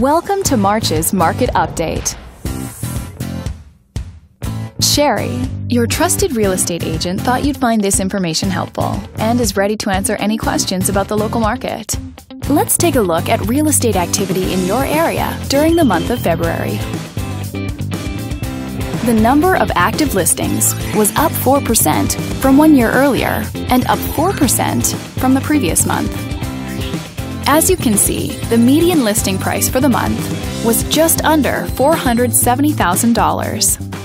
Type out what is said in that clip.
Welcome to March's Market Update. Sherri, your trusted real estate agent, thought you'd find this information helpful and is ready to answer any questions about the local market. Let's take a look at real estate activity in your area during the month of February. The number of active listings was up 4% from one year earlier and up 4% from the previous month. As you can see, the median listing price for the month was just under $470,000.